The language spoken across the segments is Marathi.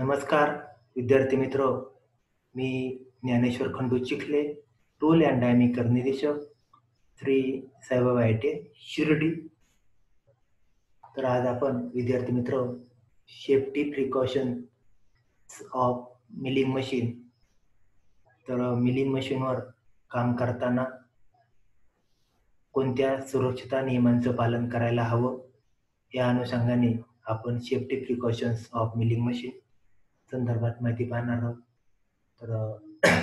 नमस्कार विद्यार्थी मित्र. मी Dnyaneshwar Khandu Chikhale tool and die maker निदेशक श्री साईबाबा आय टी शिर्डी. तर आज आपण विद्यार्थी मित्र safety precaution of milling machine तर मिलिंग मशीनवर काम करताना कोणत्या सुरक्षता नियमांचं पालन करायला हवं? या अनुषंगाने आपण safety precautions of milling machine संदर्भात माहिती पाहणार आहोत. तर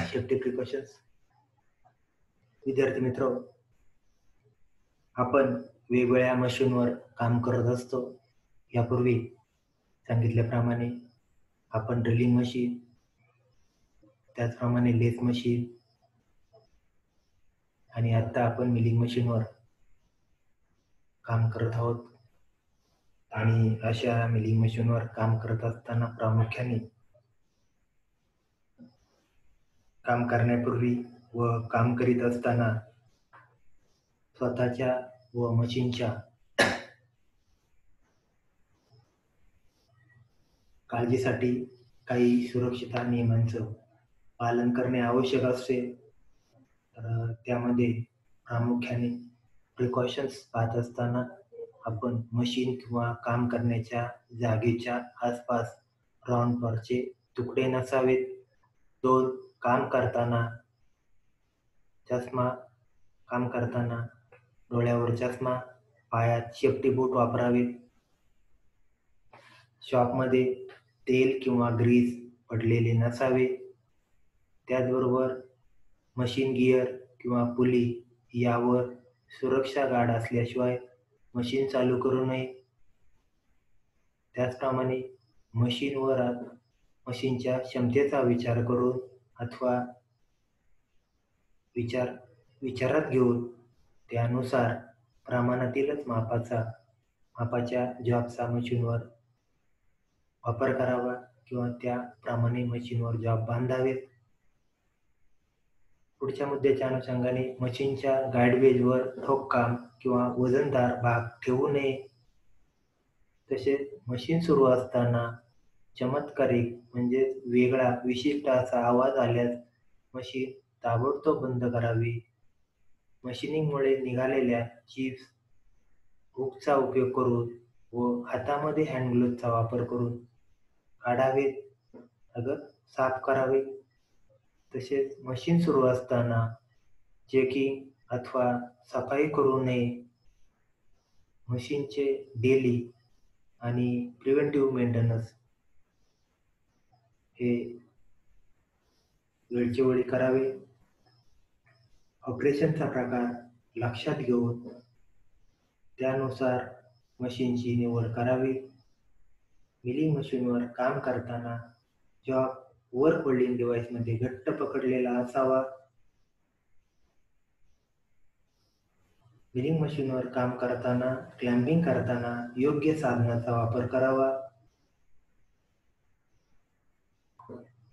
सेफ्टी प्रिकॉशन्स विद्यार्थी मित्र आपण वेगवेगळ्या मशीनवर काम करत असतो. यापूर्वी सांगितल्याप्रमाणे आपण ड्रिलिंग मशीन त्याचप्रमाणे लेस मशीन आणि आता आपण मिलिंग मशीनवर काम करत आहोत. आणि अशा मिलिंग मशीनवर काम करत असताना प्रामुख्याने काम करण्यापूर्वी व काम करीत असताना स्वतःच्या व मशीनच्या काळजीसाठी काही सुरक्षितता नियमांचं पालन करणे आवश्यक असते. तर त्यामध्ये प्रामुख्याने प्रिकॉशन्स पाहत असताना आपण मशीन किंवा काम करण्याच्या जागेच्या आसपास राऊंडवरचे तुकडे नसावेत. दोन काम करताना चष्मा काम करताना डोळ्यावर चष्मा पायात सेफ्टी बूट वापरावे. शॉपमध्ये तेल किंवा ग्रीस पडलेले नसावे. त्याचबरोबर मशीन गिअर किंवा पुली यावर सुरक्षा गार्ड असल्याशिवाय मशीन चालू करू नये. त्याचप्रमाणे मशीनवर मशीनच्या क्षमतेचा विचार करून अथवा विचार विचारात घेऊन त्यानुसार प्रमाणातीलच मापाचा मापाच्या जॉबचा मशीनवर वापर करावा किंवा त्याप्रमाणे मशीनवर जॉब बांधावेत. पुढच्या मुद्द्याच्या अनुषंगाने मशीनच्या गाईडवेजवर ठोककाम किंवा वजनदार भाग ठेवू नये. तसेच मशीन सुरू असताना चमत्कारिक म्हणजेच वेगळा विशिष्ट असा आवाज आल्यास मशीन ताबडतोब बंद करावी. मशीनिंगमुळे निघालेल्या चिप्स हुकचा उपयोग करून व हातामध्ये हँडग्लोजचा वापर करून काढावेत अगर साफ करावे. तसेच मशीन सुरू असताना चेकिंग अथवा सफाई करू नये. मशीनचे डेली आणि प्रिव्हेंटिव्ह मेंटेनन्स हे वेळच्या वेळी करावे. ऑपरेशनचा प्रकार लक्षात घेऊन त्यानुसार मशीनची निवड करावी. मिलिंग मशीनवर काम करताना जॉब वर होल्डिंग डिव्हाइसमध्ये घट्ट पकडलेला असावा. मिलिंग मशीनवर काम करताना क्लॅम्बिंग करताना योग्य साधनाचा वापर करावा.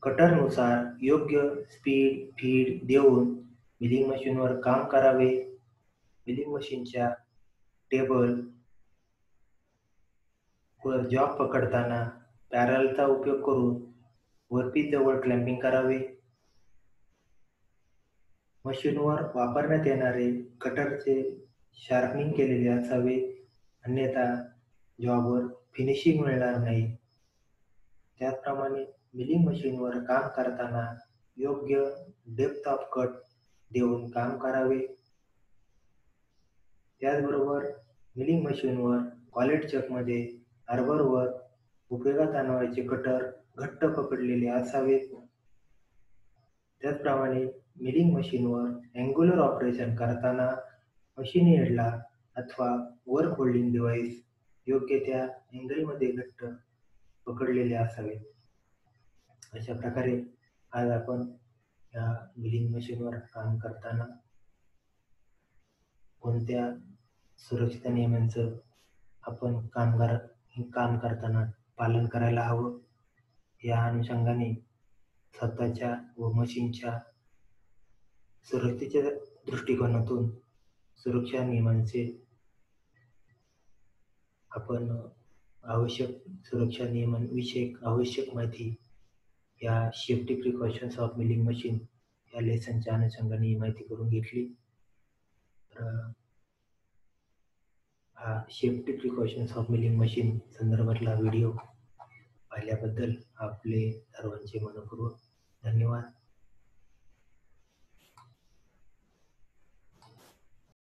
कटरनुसार योग्य स्पीड फीड देऊन मिलिंग मशीनवर काम करावे. मिलिंग मशीनच्या टेबल वर जॉब पकडताना पॅरलचा उपयोग करून जवळ क्लॅम्पिंग करावे. मशीनवर वापरण्यात येणारे कटरचे शार्पनिंग केलेले असावे. अन्यथा जॉबवर फिनिशिंग मिळणार नाही. त्याचप्रमाणे मिलिंग मशीनवर काम करताना योग्य डेप्थ ऑफ कट देऊन काम करावे. त्याचबरोबर मिलिंग मशीनवर क्वालिटी चकमध्ये हार्बरवर उपयोगात आणवायचे कटर घट्ट पकडलेले असावेत. त्याचप्रमाणे मिलिंग मशीनवर अँग्युलर ऑपरेशन करताना मशीन हेडला अथवा वर्क होल्डिंग डिव्हाइस योग्य त्या अँगलमध्ये घट्ट पकडलेले असावेत. अशा प्रकारे आज आपण या बिलिंग मशीनवर काम करताना कोणत्या सुरक्षित नियमांचं आपण कामगार काम करताना पालन करायला हवं? या अनुषंगाने स्वतःच्या व मशीनच्या सुरक्षेच्या दृष्टिकोनातून सुरक्षा नियमांचे आपण आवश्यक सुरक्षा नियमांविषयक आवश्यक माहिती या safety precautions of milling machine या लेसनच्या अनुषंगाने ही माहिती करून घेतली. तर हा safety precautions of milling machine संदर्भातला व्हिडिओ पाहिल्याबद्दल आपले सर्वांचे मनपूर्वक धन्यवाद.